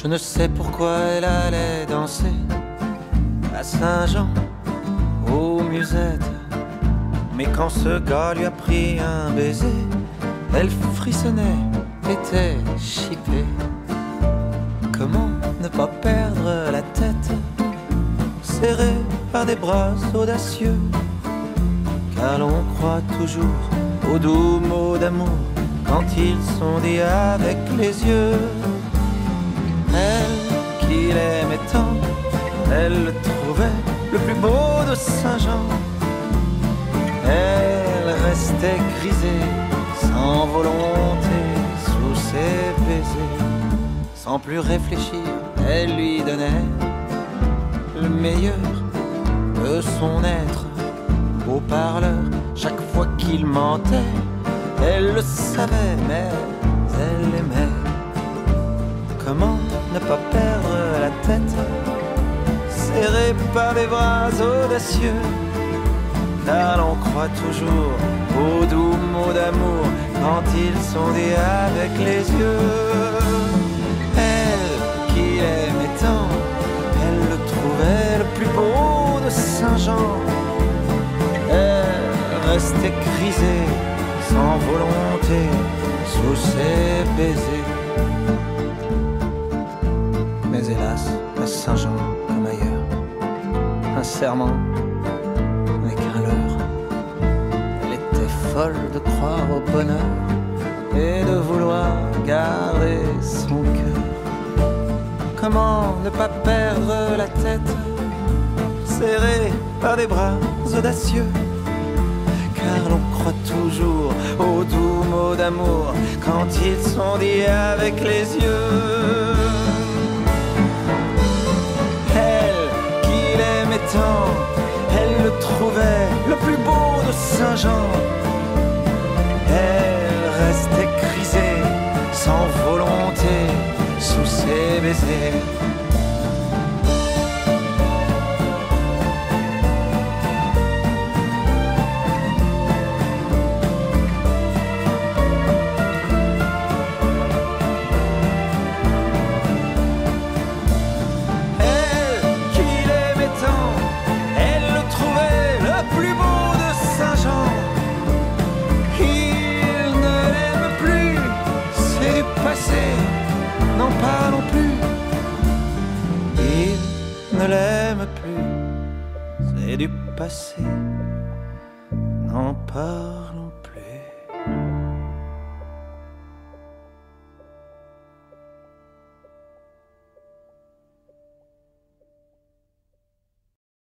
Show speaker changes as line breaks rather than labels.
Je ne sais pourquoi elle allait danser à Saint-Jean, aux musettes. Mais quand ce gars lui a pris un baiser, elle frissonnait, était chippée. Comment ne pas perdre la tête, serrée par des bras audacieux, car l'on croit toujours aux doux mots d'amour quand ils sont dits avec les yeux. Saint-Jean. Elle restait grisée, sans volonté, sous ses baisers. Sans plus réfléchir, elle lui donnait le meilleur de son être. Au parleur, chaque fois qu'il mentait, elle le savait, mais elle aimait. Comment ne pas perdre la tête, par les bras audacieux, car l'on croit toujours aux doux mots d'amour quand ils sont dits avec les yeux. Elle qui aimait tant, elle le trouvait le plus beau de Saint-Jean. Elle restait grisée, sans volonté, sous ses baisers. Mais hélas, à Saint-Jean un serment n'est qu'un leurre. Elle était folle de croire au bonheur et de vouloir garder son cœur. Comment ne pas perdre la tête, serrée par des bras audacieux? Car l'on croit toujours aux doux mots d'amour quand ils sont dits avec les yeux. Elle le trouvait le plus beau de Saint-Jean. Elle restait grisée, sans volonté, sous ses baisers. Ne l'aime plus, c'est du passé, n'en parlons